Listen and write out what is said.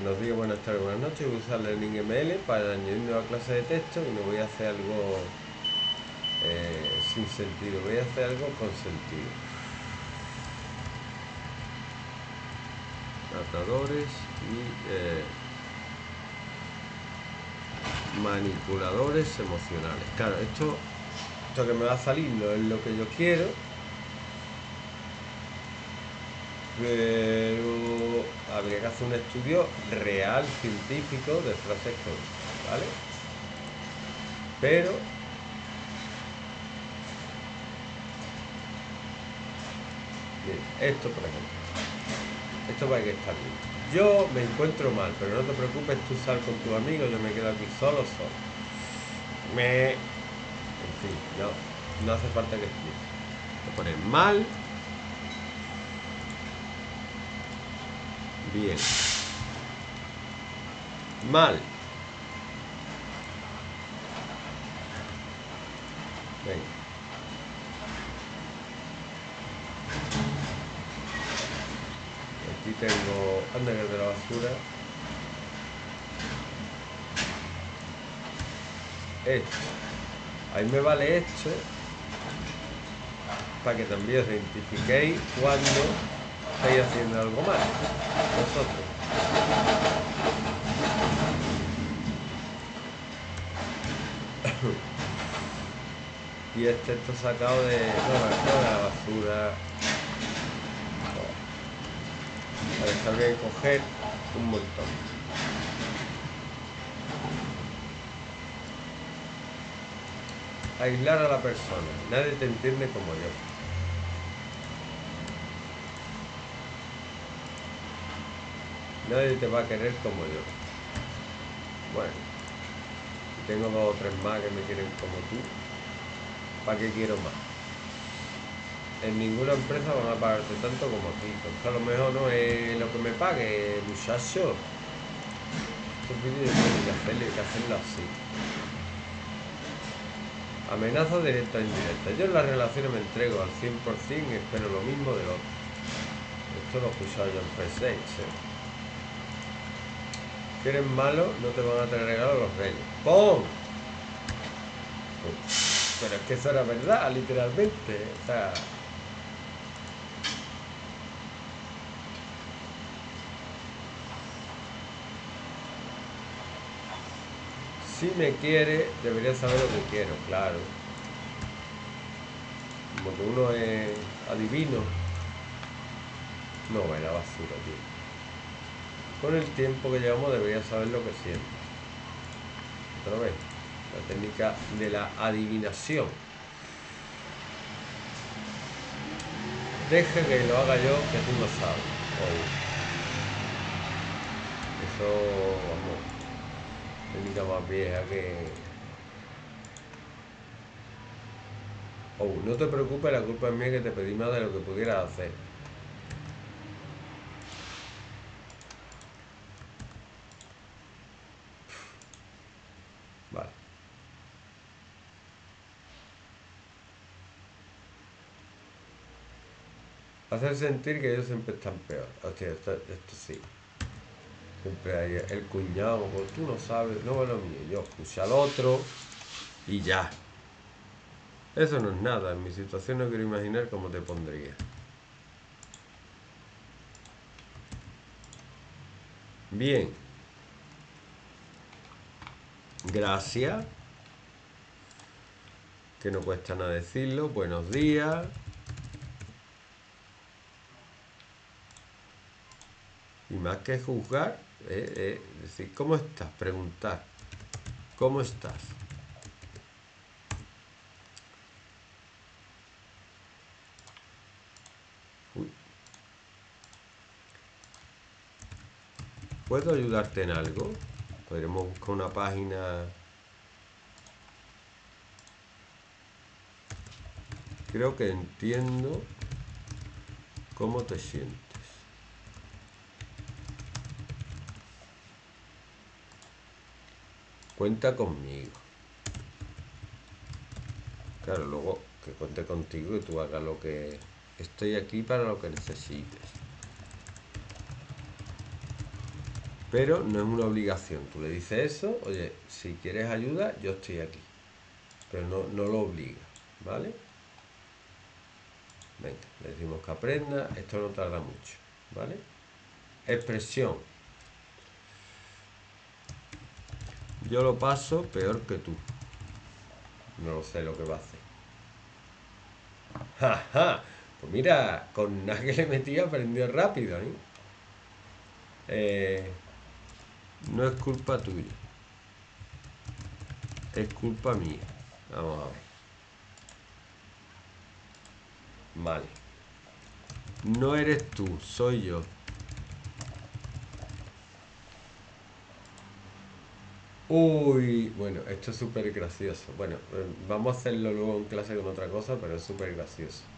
Buenos días, buenas tardes, buenas noches. Voy a usar Learning ML para añadir nueva clase de texto y no voy a hacer algo eh, sin sentido, voy a hacer algo con sentido. Tratadores y eh, manipuladores emocionales. Claro, esto, esto que me va a salir no es lo que yo quiero, pero habría que hacer un estudio real, científico de frases con, ¿vale? Pero esto por ejemplo, esto va a estar bien. Yo me encuentro mal, pero no te preocupes, tú sal con tu amigo, yo me quedo aquí solo, solo. Me... En fin, no, no hace falta que explique. Te pones mal. Bien. Mal. Venga. tengo anda de la basura esto ahí me vale esto para que también os identifiquéis cuando estáis haciendo algo mal y este está sacado de, no, de la basura para que coger un montón. Aislar a la persona. Nadie te entiende como yo. Nadie te va a querer como yo. Bueno, tengo dos o tres más que me quieren como tú. ¿Para qué quiero más? en ninguna empresa van a pagarte tanto como aquí. Porque a lo mejor no es lo que me pague, muchacho. Estos vídeos hay que hacerlo, que hacerlo así. Amenaza directa e indirecta. Yo en las relaciones me entrego al 100% y espero lo mismo del otro. Esto lo he escuchado yo en P6. Si eres malo, no te van a tener regalo los reyes. ¡Pum! Pero es que eso era verdad, literalmente. O sea, Si me quiere, debería saber lo que quiero, claro. Como que uno es adivino. No, la basura, tío. Con el tiempo que llevamos debería saber lo que siente. Otra vez, la técnica de la adivinación. Deje que lo haga yo, que tú no sabes. Eso, vamos, técnica más vieja que... Oh, no te preocupes, la culpa es mía que te pedí más de lo que pudieras hacer. Vale. Hacer sentir que ellos siempre están peor. Hostia, esto sí. Siempre hay el cuñado, tú no sabes, no lo mío. Yo escuché al otro y ya. Eso no es nada. En mi situación no quiero imaginar cómo te pondría. Bien. Gracias. Que no cuesta nada decirlo. Buenos días. Más que juzgar, eh, eh, decir, ¿cómo estás? Preguntar, ¿cómo estás? ¿Puedo ayudarte en algo? Podremos buscar una página... Creo que entiendo cómo te sientes. Cuenta conmigo. Claro, luego que cuente contigo y tú hagas lo que... Estoy aquí para lo que necesites. Pero no es una obligación. Tú le dices eso, oye, si quieres ayuda, yo estoy aquí. Pero no, no lo obliga, ¿vale? Venga, le decimos que aprenda, esto no tarda mucho, ¿vale? Expresión. Yo lo paso peor que tú. No sé lo que va a hacer. ¡Ja, ja! Pues mira, con nada que le metí aprendió rápido, ¿eh? ¿eh? No es culpa tuya. Es culpa mía. Vamos a ver. Vale. No eres tú, soy yo. Uy, bueno, esto es súper gracioso. Bueno, eh, vamos a hacerlo luego en clase con otra cosa, pero es súper gracioso.